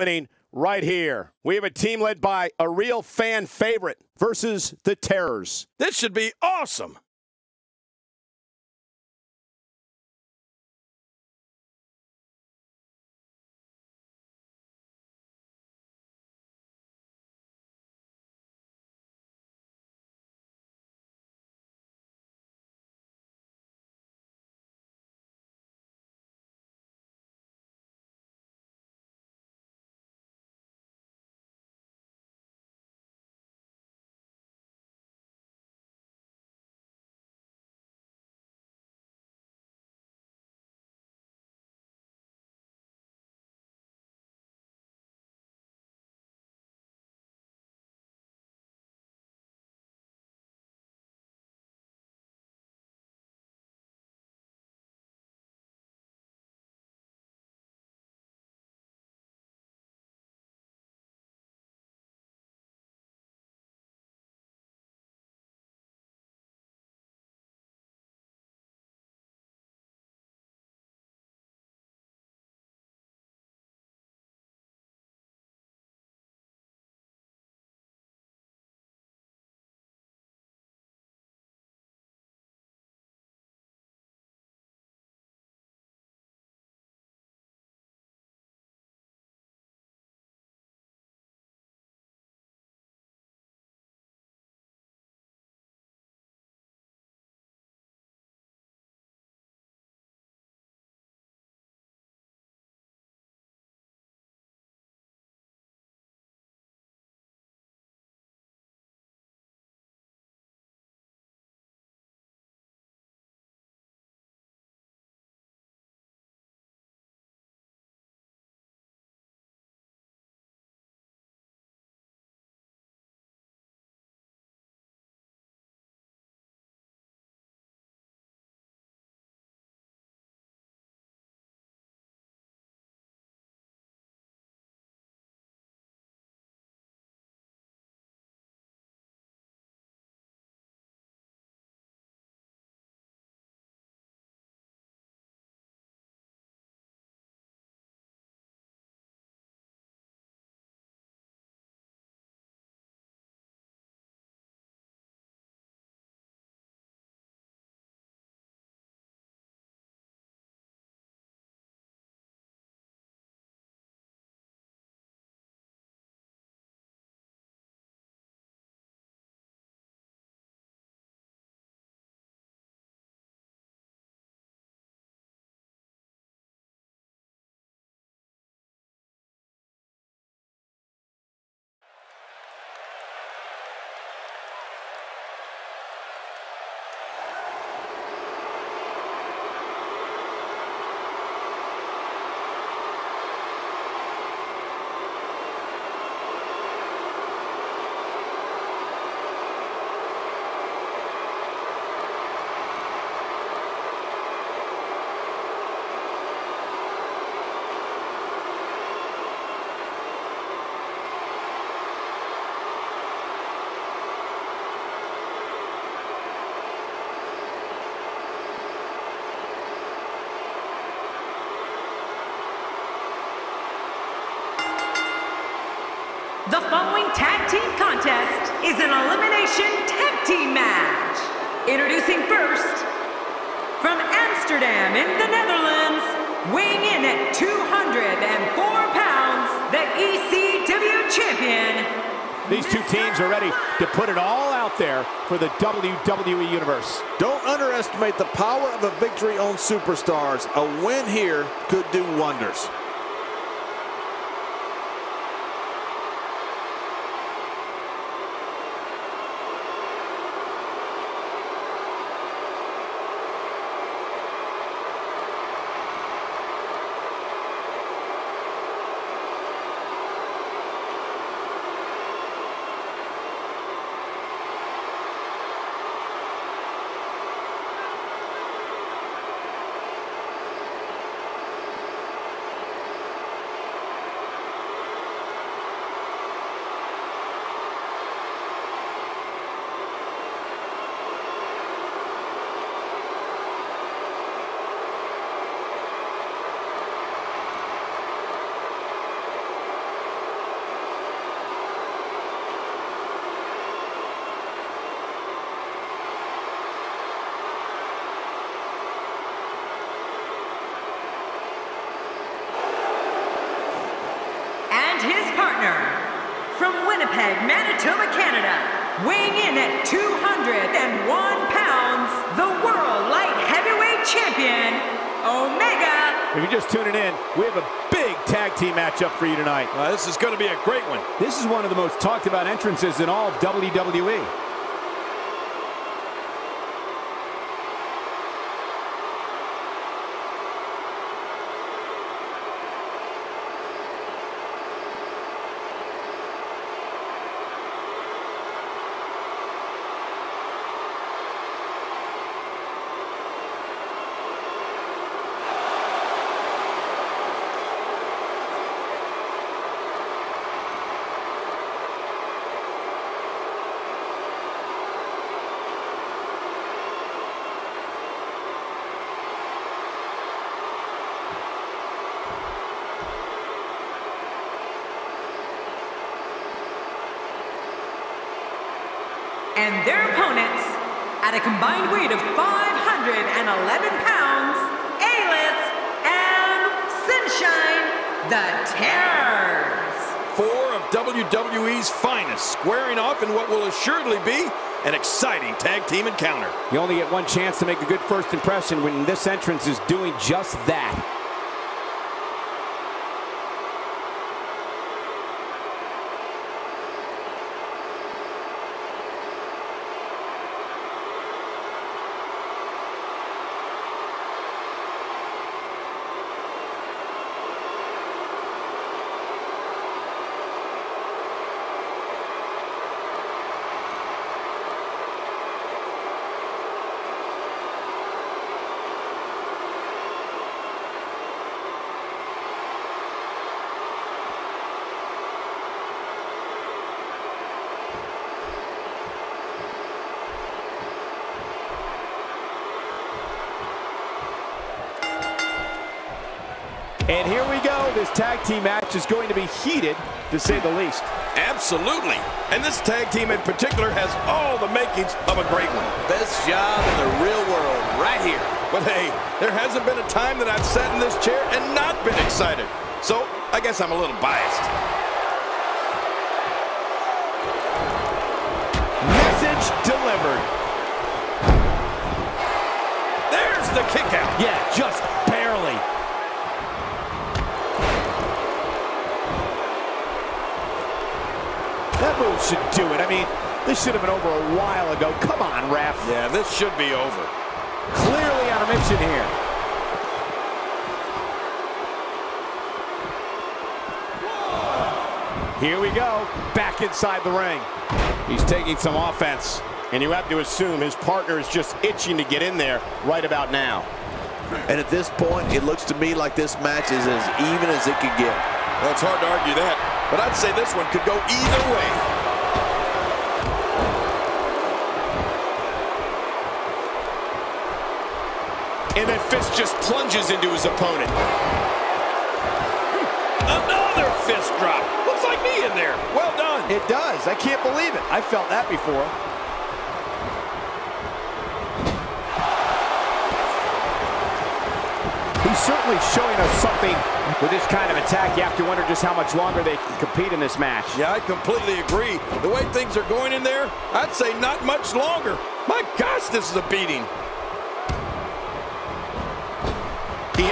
happening right here. We have a team led by a real fan favorite versus the Terrors. This should be awesome. Following tag team contest is an elimination tag team match. Introducing first, from Amsterdam in the Netherlands, weighing in at 204 pounds, the ECW champion. These two teams are ready to put it all out there for the WWE Universe. Don't underestimate the power of a victory on Superstars. A win here could do wonders. Winnipeg, Manitoba, Canada, weighing in at 201 pounds, the World Light Heavyweight Champion, Omega. If you're just tuning in, we have a big tag team matchup for you tonight. Uh, this is going to be a great one. This is one of the most talked about entrances in all of WWE. And their opponents, at a combined weight of 511 pounds, A-List and Sunshine, the Terrors. Four of WWE's finest squaring off in what will assuredly be an exciting tag team encounter. You only get one chance to make a good first impression when this entrance is doing just that. And here we go. This tag team match is going to be heated, to say the least. Absolutely. And this tag team in particular has all the makings of a great one. Best job in the real world, right here. But hey, there hasn't been a time that I've sat in this chair and not been excited. So I guess I'm a little biased. Message delivered. There's the kick out. Yeah, just That should do it. I mean, this should have been over a while ago. Come on, ref. Yeah, this should be over. Clearly on a mission here. Here we go, back inside the ring. He's taking some offense, and you have to assume his partner is just itching to get in there right about now. And at this point, it looks to me like this match is as even as it could get. Well, it's hard to argue that, but I'd say this one could go either way. And then Fist just plunges into his opponent. Hmm. Another fist drop. Looks like me in there. Well done. It does. I can't believe it. I felt that before. He's certainly showing us something with this kind of attack. You have to wonder just how much longer they can compete in this match. Yeah, I completely agree. The way things are going in there, I'd say not much longer. My gosh, this is a beating.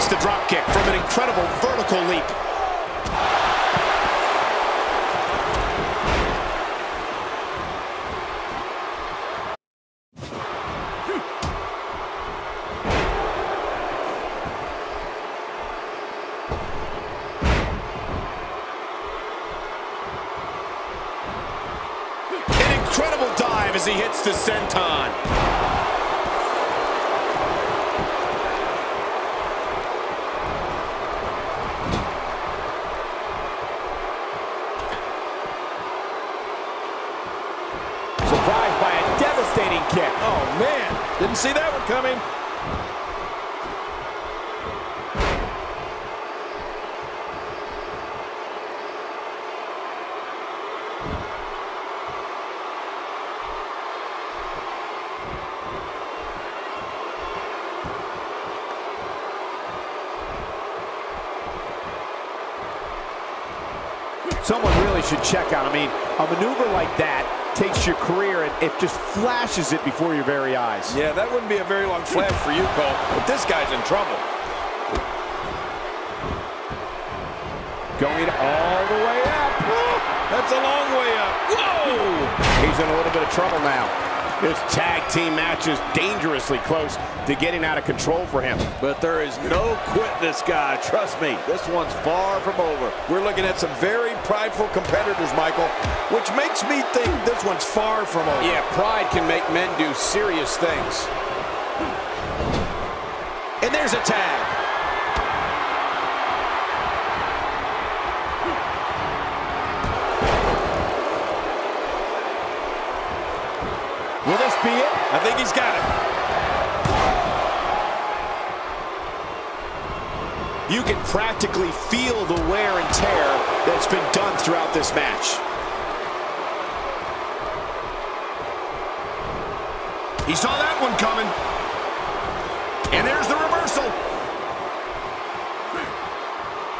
He the drop kick from an incredible vertical leap. Someone really should check out. I mean, a maneuver like that takes your career and it just flashes it before your very eyes. Yeah, that wouldn't be a very long flash for you, Cole, but this guy's in trouble. Going all the way up. That's a long way up. Whoa! He's in a little bit of trouble now. This tag team match is dangerously close to getting out of control for him. But there is no quit this guy. Trust me, this one's far from over. We're looking at some very prideful competitors, Michael, which makes me think this one's far from over. Yeah, pride can make men do serious things. And there's a tag. I think he's got it. You can practically feel the wear and tear that's been done throughout this match. He saw that one coming. And there's the reversal.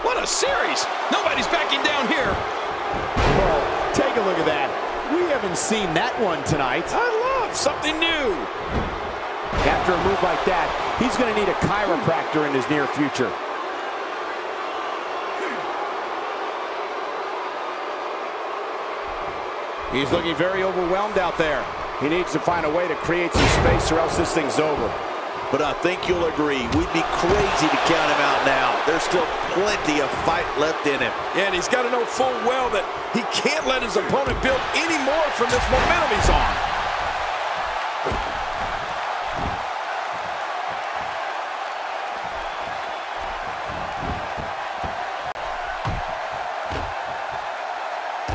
What a series. Nobody's backing down here. Oh, take a look at that. We haven't seen that one tonight. I love something new. After a move like that, he's going to need a chiropractor in his near future. He's looking very overwhelmed out there. He needs to find a way to create some space or else this thing's over. But I think you'll agree, we'd be crazy to count him out now. There's still plenty of fight left in him. Yeah, and he's got to know full well that he can't let his opponent build any more from this momentum he's on.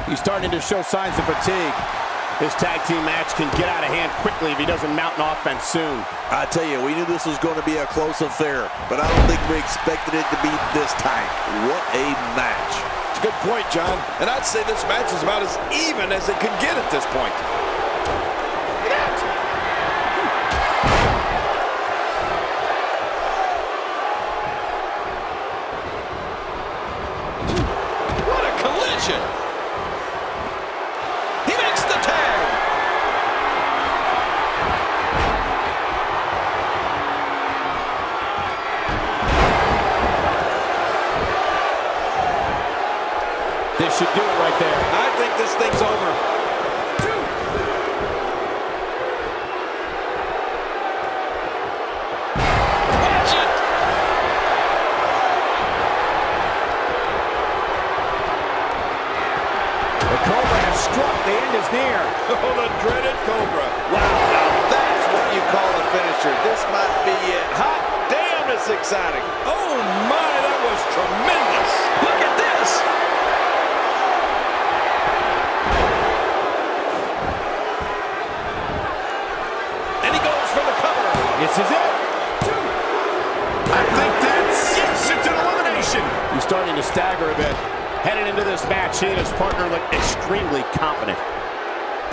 He's starting to show signs of fatigue. This tag team match can get out of hand quickly if he doesn't mount an offense soon. I tell you, we knew this was going to be a close affair, but I don't think we expected it to be this tight. What a match. It's a good point, John. And I'd say this match is about as even as it could get at this point. Should do it right there. I think this thing's over. This is it. I think that's yes, it's an elimination. He's starting to stagger a bit. Heading into this match, he and his partner look extremely confident.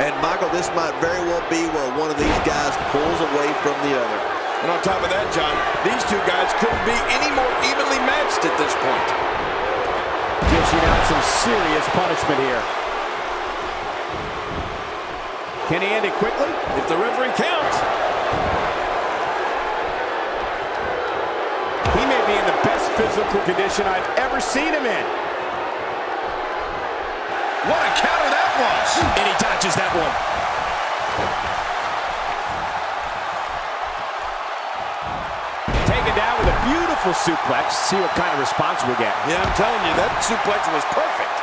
And Michael, this might very well be where one of these guys pulls away from the other. And on top of that, John, these two guys couldn't be any more evenly matched at this point. Dishing out some serious punishment here. Can he end it quickly? If the referee counts. Physical condition I've ever seen him in. What a counter that was. And he dodges that one. Taken down with a beautiful suplex. See what kind of response we get. Yeah, I'm telling you, that suplex was perfect.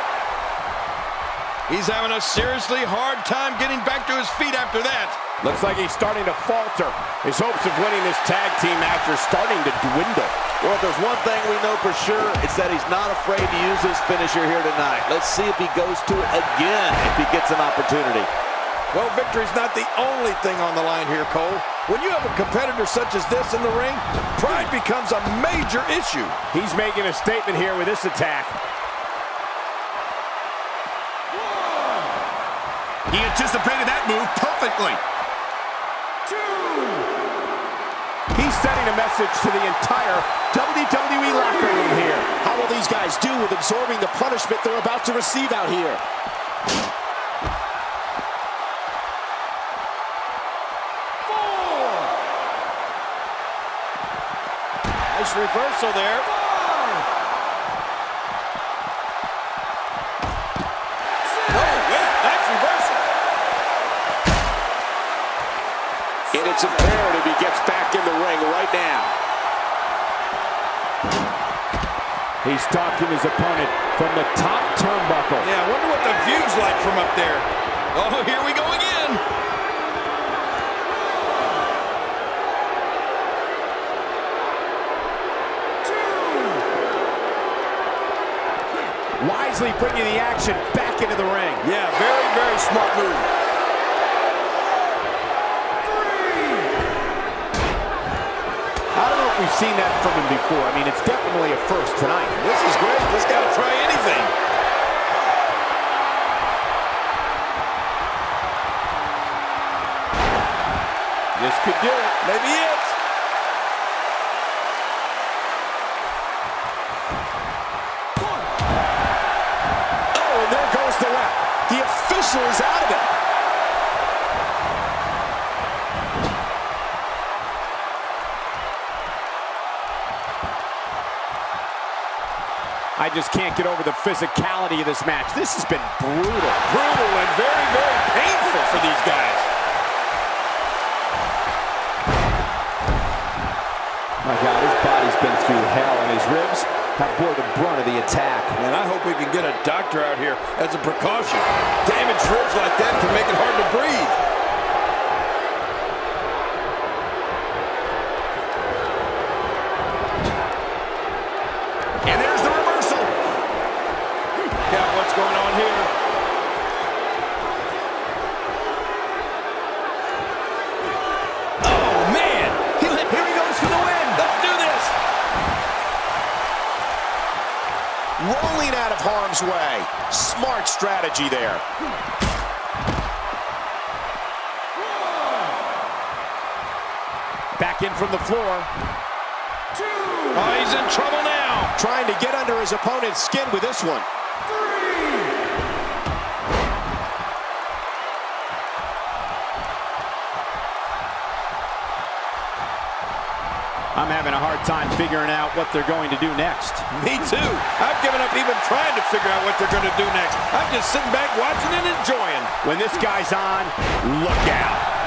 He's having a seriously hard time getting back to his feet after that. Looks like he's starting to falter. His hopes of winning this tag team match are starting to dwindle. Well, if there's one thing we know for sure, it's that he's not afraid to use his finisher here tonight. Let's see if he goes to it again if he gets an opportunity. Well, victory's not the only thing on the line here, Cole. When you have a competitor such as this in the ring, pride becomes a major issue. He's making a statement here with this attack. He anticipated that move perfectly. He's sending a message to the entire WWE locker room here. How will these guys do with absorbing the punishment they're about to receive out here? Nice reversal there. Oh, and it's imperative he right now. He's stalking his opponent from the top turnbuckle. Yeah, I wonder what the view's like from up there. Oh, here we go again. Wisely bringing the action back into the ring. Yeah, very, very smart move. We've seen that from him before. I mean, it's definitely a first tonight. This is great. This got to try anything. This could do it. Maybe it. Just can't get over the physicality of this match. This has been brutal. Brutal and very, very painful for these guys. My God, his body's been through hell, and his ribs have bore the brunt of the attack. And I hope we can get a doctor out here as a precaution. Damaged ribs like that can make it hard to breathe. The floor. Oh, he's in trouble now. Trying to get under his opponent's skin with this one. I'm having a hard time figuring out what they're going to do next. Me too. I've given up even trying to figure out what they're going to do next. I'm just sitting back watching and enjoying. When this guy's on, look out.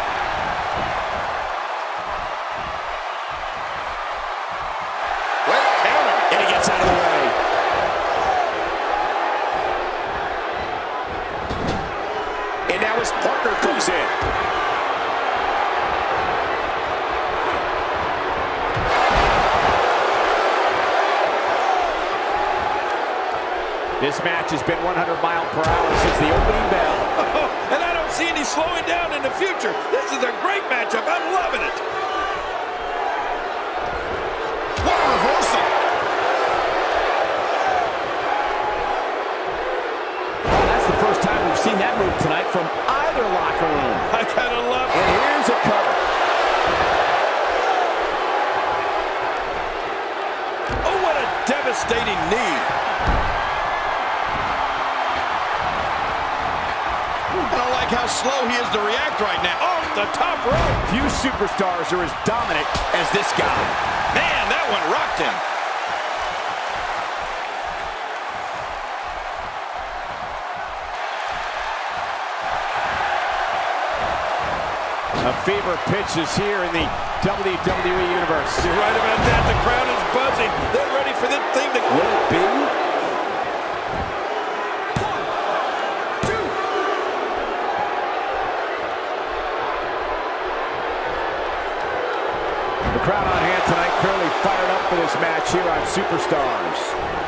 Match has been 100 mile per hour since the opening bell. and I don't see any slowing down in the future. This is a great matchup. I'm loving it. What a reversal. Oh, that's the first time we've seen that move tonight from either locker room. I gotta love it. And here's a cover. Oh, what a devastating knee. How slow he is to react right now. Off the top rope. Few superstars are as dominant as this guy. Man, that one rocked him. A fever pitch is here in the WWE Universe. You're right about that. The crowd is buzzing. They're ready for this thing to... Will it be? The crowd on hand tonight clearly fired up for this match here on Superstars.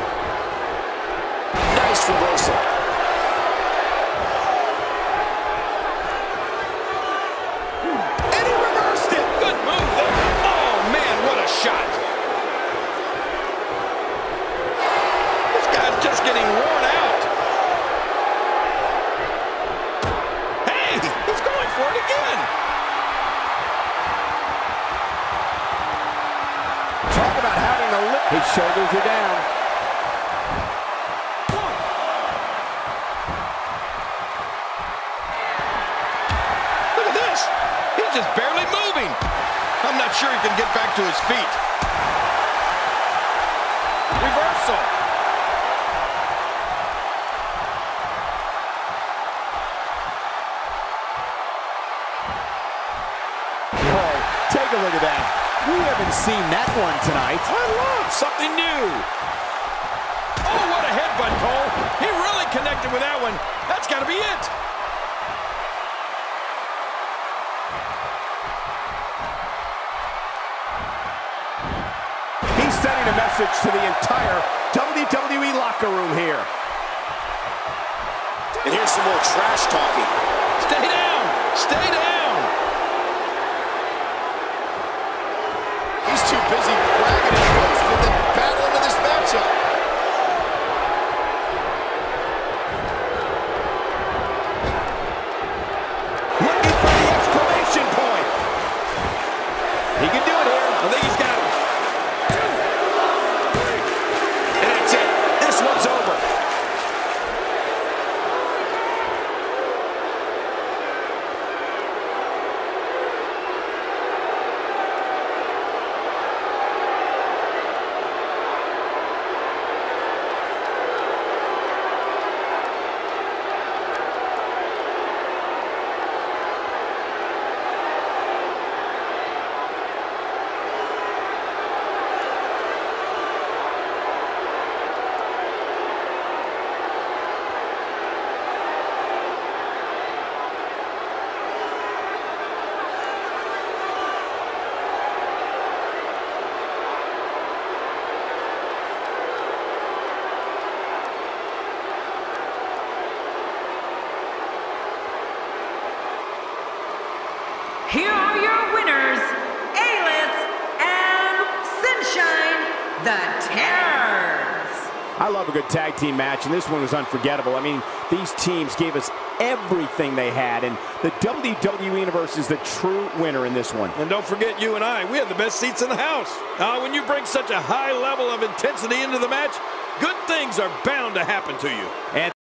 We haven't seen that one tonight. I love something new. Oh, what a headbutt, Cole. He really connected with that one. That's got to be it. He's sending a message to the entire WWE locker room here. And here's some more trash talking. Stay down. Stay down. He's too busy bragging and boasting than battling in this matchup. Looking for the exclamation point. He can do it here. I think he's got it. And that's it. This one's over. Here are your winners, A-List and Sunshine, the Terrors. I love a good tag team match, and this one was unforgettable. I mean, these teams gave us everything they had, and the WWE Universe is the true winner in this one. And don't forget you and I, we have the best seats in the house. Now, when you bring such a high level of intensity into the match, good things are bound to happen to you. And